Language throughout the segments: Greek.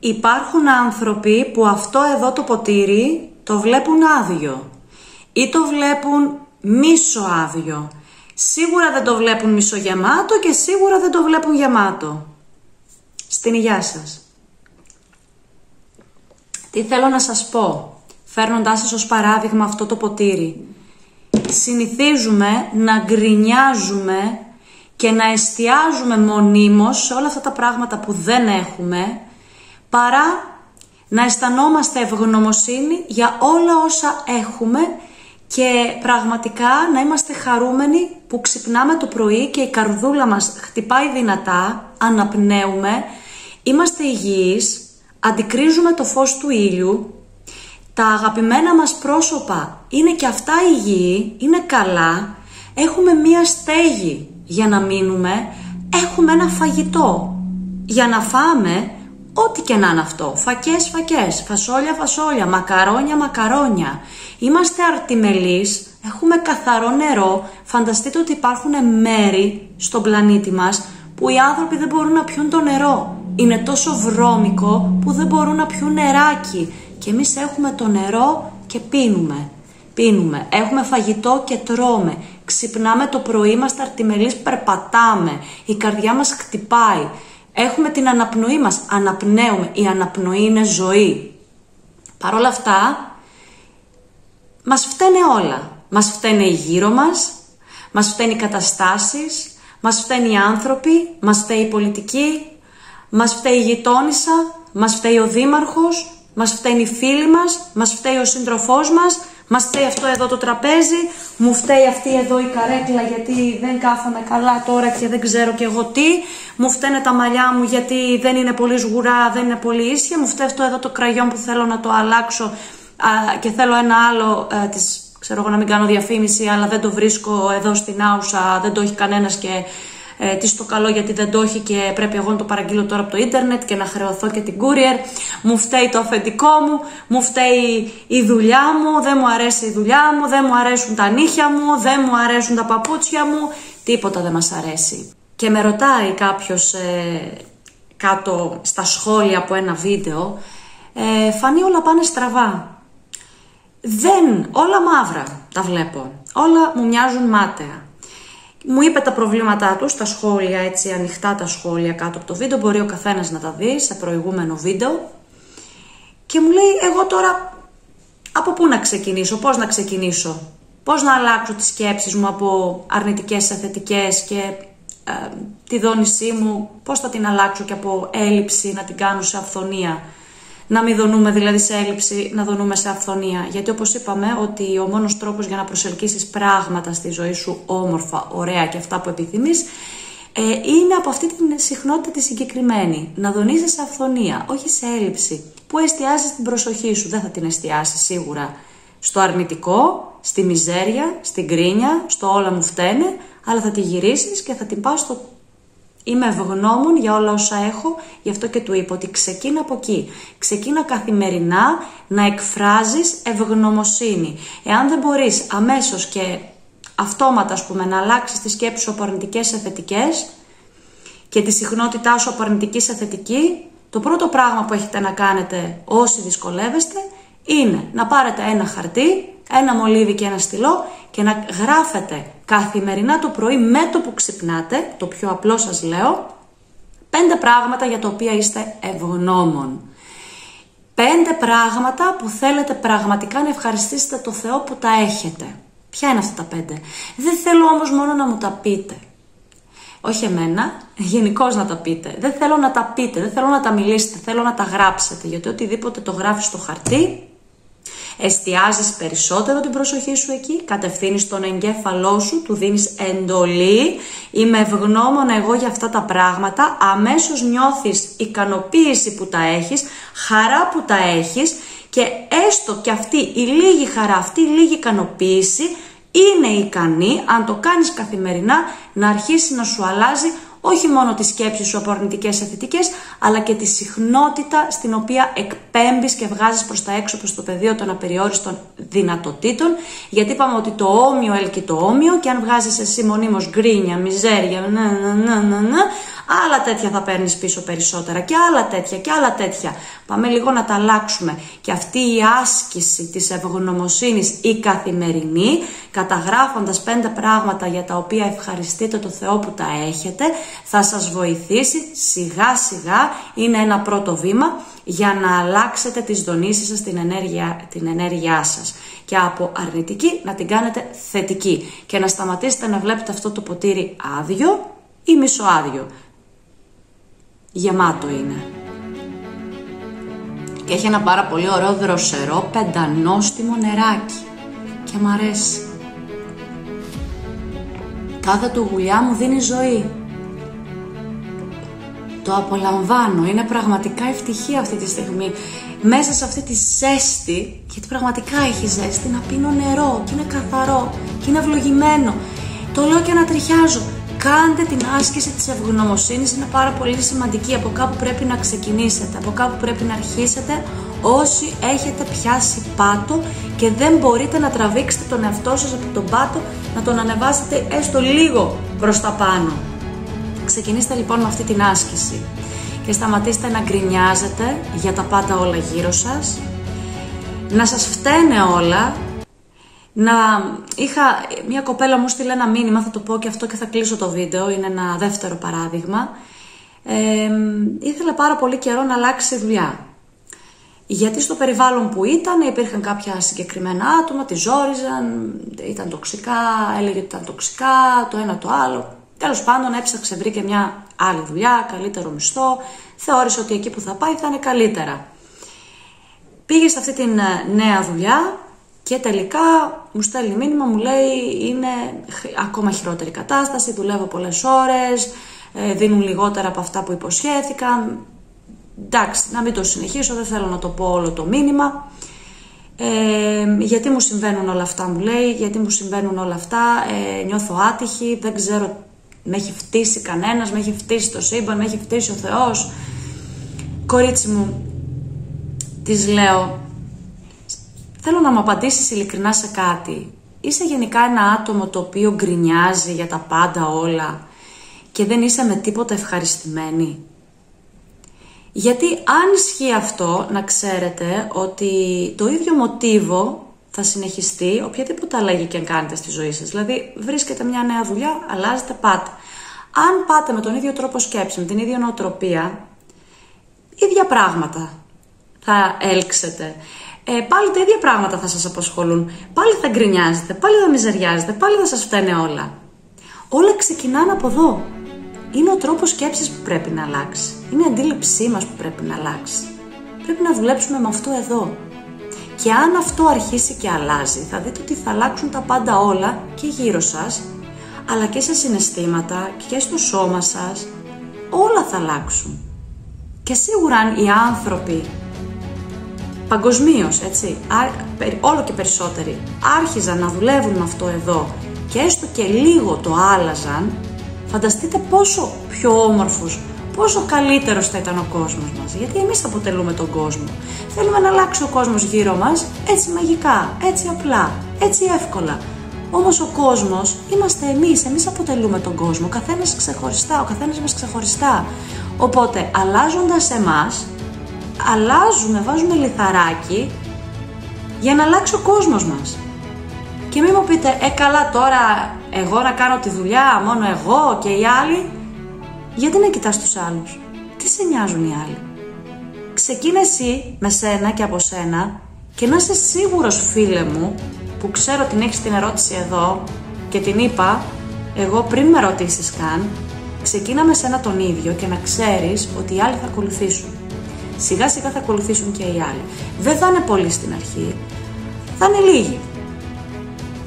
υπάρχουν άνθρωποι που αυτό εδώ το ποτήρι το βλέπουν άδειο ή το βλέπουν μίσο άδειο. Σίγουρα δεν το βλέπουν μισογεμάτο και σίγουρα δεν το βλέπουν γεμάτο. Στην υγειά σας. Τι θέλω να σας πω, φέρνοντάς σας ως παράδειγμα αυτό το ποτήρι. Συνηθίζουμε να γκρινιάζουμε και να εστιάζουμε μονίμως σε όλα αυτά τα πράγματα που δεν έχουμε, παρά να αισθανόμαστε ευγνωμοσύνη για όλα όσα έχουμε και πραγματικά να είμαστε χαρούμενοι που ξυπνάμε το πρωί και η καρδούλα μας χτυπάει δυνατά, αναπνέουμε, είμαστε υγιείς, αντικρίζουμε το φως του ήλιου, τα αγαπημένα μας πρόσωπα είναι και αυτά υγιή, είναι καλά, έχουμε μία στέγη για να μείνουμε, έχουμε ένα φαγητό για να φάμε ό,τι και να είναι αυτό. Φακές, φακές, φασόλια, φασόλια, μακαρόνια, μακαρόνια. Είμαστε αρτιμελείς, έχουμε καθαρό νερό. Φανταστείτε ότι υπάρχουν μέρη στον πλανήτη μας που οι άνθρωποι δεν μπορούν να πιούν το νερό. Είναι τόσο βρώμικο που δεν μπορούν να πιούν νεράκι. Και εμείς έχουμε το νερό και πίνουμε. Πίνουμε. Έχουμε φαγητό και τρώμε. Ξυπνάμε το πρωί, είμαστε αρτιμελείς, περπατάμε. Η καρδιά μας χτυπάει. Έχουμε την αναπνοή μας. Αναπνέουμε. Η αναπνοή είναι ζωή. Παρ' όλα αυτά, μας φταίνε όλα. Μας φταίνε οι γύρω μας, μας φταίνε οι καταστάσεις, μας φταίνε οι άνθρωποι, μας φταίει η πολιτική, μας φταίει η γειτόνισσα, μας φταίει ο δήμαρχος, μας φταίνει οι φίλοι μας, μας φταίει ο σύντροφός μας, μας φταίει αυτό εδώ το τραπέζι, μου φταίει αυτή εδώ η καρέκλα γιατί δεν κάθομαι καλά τώρα και δεν ξέρω και εγώ τι, μου φταίνε τα μαλλιά μου γιατί δεν είναι πολύ σγουρά, δεν είναι πολύ ίσια, μου φταίει αυτό εδώ το κραγιόν που θέλω να το αλλάξω και θέλω ένα άλλο ε, της, ξέρω εγώ να μην κάνω διαφήμιση, αλλά δεν το βρίσκω εδώ στην Άουσα, δεν το έχει κανένας και ε, τι στο καλό γιατί δεν το έχει και πρέπει εγώ να το παραγγείλω τώρα από το ίντερνετ και να χρεωθώ και την courier. Μου φταίει το αφεντικό μου, μου φταίει η δουλειά μου, δεν μου αρέσει η δουλειά μου, δεν μου αρέσουν τα νύχια μου, δεν μου αρέσουν τα παπούτσια μου, τίποτα δεν μας αρέσει. Και με ρωτάει κάποιος ε, κάτω στα σχόλια από ένα βίντεο, ε, φανεί όλα πάνε στραβά. Δεν, όλα μαύρα τα βλέπω. Όλα μου μοιάζουν μάταια. Μου είπε τα προβλήματά τους στα σχόλια, έτσι ανοιχτά τα σχόλια κάτω από το βίντεο. Μπορεί ο καθένας να τα δει σε προηγούμενο βίντεο. Και μου λέει, εγώ τώρα από πού να ξεκινήσω, πώς να ξεκινήσω; Πώς να αλλάξω τις σκέψεις μου από αρνητικές σε θετικές και ε, τη δόνησή μου, πώς θα την αλλάξω και από έλλειψη να την κάνω σε αυθονία; Να μην δονούμε δηλαδή σε έλλειψη, να δονούμε σε αυθονία. Γιατί όπως είπαμε ότι ο μόνος τρόπος για να προσελκύσεις πράγματα στη ζωή σου όμορφα, ωραία και αυτά που επιθυμείς, ε, είναι από αυτή την συχνότητα τη συγκεκριμένη. Να δονείζεις σε αυθονία, όχι σε έλλειψη. Πού εστιάζεις την προσοχή σου, δεν θα την εστιάσεις σίγουρα στο αρνητικό, στη μιζέρια, στην κρίνια, στο όλα μου φταίνε, αλλά θα τη γυρίσεις και θα την πας στο Είμαι ευγνώμων για όλα όσα έχω, γι' αυτό και του είπα ότι ξεκίνα από εκεί. Ξεκίνα καθημερινά να εκφράζεις ευγνωμοσύνη. Εάν δεν μπορείς αμέσως και αυτόματα, ας πούμε, να αλλάξεις τη σκέψη σου από αρνητικές σε θετικές και τη συχνότητά σου από αρνητική σε θετική, το πρώτο πράγμα που έχετε να κάνετε όσοι δυσκολεύεστε είναι να πάρετε ένα χαρτί, ένα μολύβι και ένα στυλό και να γράφετε καθημερινά το πρωί με το που ξυπνάτε, το πιο απλό σας λέω, πέντε πράγματα για τα οποία είστε ευγνώμων. Πέντε πράγματα που θέλετε πραγματικά να ευχαριστήσετε το Θεό που τα έχετε. Ποια είναι αυτά τα πέντε; Δεν θέλω όμως μόνο να μου τα πείτε. Όχι εμένα, γενικώς να τα πείτε. Δεν θέλω να τα πείτε, δεν θέλω να τα μιλήσετε, θέλω να τα γράψετε. Γιατί οτιδήποτε το γράφεις στο χαρτί, εστιάζεις περισσότερο την προσοχή σου εκεί, κατευθύνεις τον εγκέφαλό σου, του δίνεις εντολή, είμαι ευγνώμων εγώ για αυτά τα πράγματα, αμέσως νιώθεις ικανοποίηση που τα έχεις, χαρά που τα έχεις και έστω και αυτή η λίγη χαρά, αυτή η λίγη ικανοποίηση είναι ικανή, αν το κάνεις καθημερινά, να αρχίσει να σου αλλάζει όχι μόνο τη σκέψη σου από αρνητικές σε αλλά και τη συχνότητα στην οποία εκπέμπεις και βγάζεις προς τα έξω προς το πεδίο των απεριόριστων δυνατοτήτων, γιατί είπαμε ότι το όμοιο έλκει το όμοιο και αν βγάζεις εσύ μονίμως γκρίνια, μιζέρια, να, να, να, να, να, Άλλα τέτοια θα παίρνεις πίσω περισσότερα και άλλα τέτοια και άλλα τέτοια. Πάμε λίγο να τα αλλάξουμε. Και αυτή η άσκηση της ευγνωμοσύνης η καθημερινή, καταγράφοντας πέντε πράγματα για τα οποία ευχαριστείτε το Θεό που τα έχετε, θα σας βοηθήσει σιγά σιγά, είναι ένα πρώτο βήμα για να αλλάξετε τις δονήσεις σας, την ενέργεια, την ενέργειά σας. Και από αρνητική να την κάνετε θετική. Και να σταματήσετε να βλέπετε αυτό το ποτήρι άδειο ή μισοάδιο. Γεμάτο είναι. Και έχει ένα πάρα πολύ ωραίο δροσερό πεντανόστιμο νεράκι. Και μ' αρέσει. Κάθε του γουλιά μου δίνει ζωή. Το απολαμβάνω, είναι πραγματικά ευτυχία αυτή τη στιγμή. Μέσα σε αυτή τη ζέστη, γιατί πραγματικά έχει ζέστη, να πίνω νερό και είναι καθαρό και είναι ευλογημένο. Το λέω και να τριχιάζω. Κάντε την άσκηση της ευγνωμοσύνης, είναι πάρα πολύ σημαντική. Από κάπου πρέπει να ξεκινήσετε, από κάπου πρέπει να αρχίσετε. Όσοι έχετε πιάσει πάτο και δεν μπορείτε να τραβήξετε τον εαυτό σας από τον πάτο, να τον ανεβάσετε έστω λίγο προς τα πάνω. Ξεκινήστε λοιπόν με αυτή την άσκηση και σταματήστε να γκρινιάζετε για τα πάντα όλα γύρω σας, να σας φταίνε όλα, να είχα μια κοπέλα μου στείλε ένα μήνυμα, θα το πω και αυτό και θα κλείσω το βίντεο, είναι ένα δεύτερο παράδειγμα. Ε, ήθελε πάρα πολύ καιρό να αλλάξει δουλειά. Γιατί στο περιβάλλον που ήταν υπήρχαν κάποια συγκεκριμένα άτομα, τη ζόριζαν, ήταν τοξικά, έλεγε ότι ήταν τοξικά, το ένα το άλλο. Τέλος πάντων, έψαξε, βρήκε μια άλλη δουλειά, καλύτερο μισθό. Θεώρησε ότι εκεί που θα πάει θα είναι καλύτερα. Πήγε σε αυτή την ε, νέα δουλειά και τελικά μου στέλνει μήνυμα, μου λέει είναι ακόμα χειρότερη κατάσταση, δουλεύω πολλές ώρες, ε, δίνουν λιγότερα από αυτά που υποσχέθηκαν. Εντάξει, να μην το συνεχίσω, δεν θέλω να το πω όλο το μήνυμα. Ε, γιατί μου συμβαίνουν όλα αυτά, μου λέει, γιατί μου συμβαίνουν όλα αυτά, ε, νιώθω άτυχη, δεν ξέρω με έχει φτύσει κανένας, με έχει φτύσει το σύμπαν, με έχει φτύσει ο Θεός. Κορίτσι μου, της λέω, θέλω να μου απαντήσεις ειλικρινά σε κάτι. Είσαι γενικά ένα άτομο το οποίο γκρινιάζει για τα πάντα όλα και δεν είσαι με τίποτα ευχαριστημένη; Γιατί αν ισχύει αυτό, να ξέρετε ότι το ίδιο μοτίβο θα συνεχιστεί οποιαδήποτε αλλαγή και αν κάνετε στη ζωή σας. Δηλαδή βρίσκετε μια νέα δουλειά, αλλάζετε, πάτε. Αν πάτε με τον ίδιο τρόπο σκέψη, με την ίδια νοοτροπία, ίδια πράγματα θα έλξετε. Ε, πάλι τα ίδια πράγματα θα σας απασχολούν. Πάλι θα γκρινιάζετε, πάλι θα μιζεριάζετε, πάλι θα σας φταίνε όλα. Όλα ξεκινάνε από εδώ. Είναι ο τρόπος σκέψης που πρέπει να αλλάξει. Είναι η αντίληψή μας που πρέπει να αλλάξει. Πρέπει να δουλέψουμε με αυτό εδώ. Και αν αυτό αρχίσει και αλλάζει, θα δείτε ότι θα αλλάξουν τα πάντα όλα και γύρω σας, αλλά και σε συναισθήματα και στο σώμα σας, όλα θα αλλάξουν. Και σίγουρα αν οι άνθρωποι παγκοσμίως, έτσι, όλο και περισσότεροι, άρχιζαν να δουλεύουν με αυτό εδώ και έστω και λίγο το άλλαζαν, φανταστείτε πόσο πιο όμορφος, πόσο καλύτερος θα ήταν ο κόσμος μας. Γιατί εμείς αποτελούμε τον κόσμο. Θέλουμε να αλλάξει ο κόσμος γύρω μας έτσι μαγικά, έτσι απλά, έτσι εύκολα. Όμως ο κόσμος είμαστε εμείς, εμείς αποτελούμε τον κόσμο, ο καθένας ξεχωριστά, ο καθένας μας ξεχωριστά. Οπότε αλλάζοντας εμάς, αλλάζουμε, βάζουμε λιθαράκι για να αλλάξει ο κόσμος μας. Και μην μου πείτε, ε καλά τώρα εγώ να κάνω τη δουλειά, μόνο εγώ και οι άλλοι. Γιατί να κοιτάς τους άλλους; Τι σε νοιάζουν οι άλλοι; Ξεκίνα εσύ με σένα και από σένα και να είσαι σίγουρος φίλε μου που ξέρω την έχεις την ερώτηση εδώ και την είπα εγώ πριν με ρωτήσεις καν ξεκίνα με σένα τον ίδιο και να ξέρεις ότι οι άλλοι θα ακολουθήσουν. Σιγά σιγά θα ακολουθήσουν και οι άλλοι. Δεν θα είναι πολλοί στην αρχή, θα είναι λίγοι.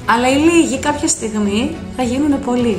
Αλλά οι λίγοι κάποια στιγμή θα γίνουν πολλοί.